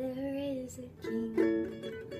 There is a king.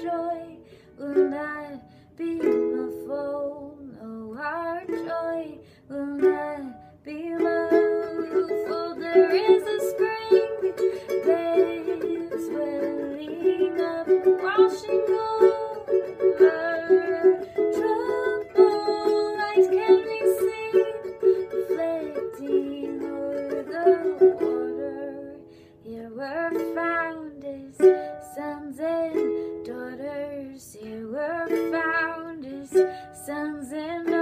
joy will not be my foe. No, our joy will not be my foe. There is a spring that's welling up, washing over trouble. Light can we see reflecting o'er the water? Here we're found is someday. Sounds in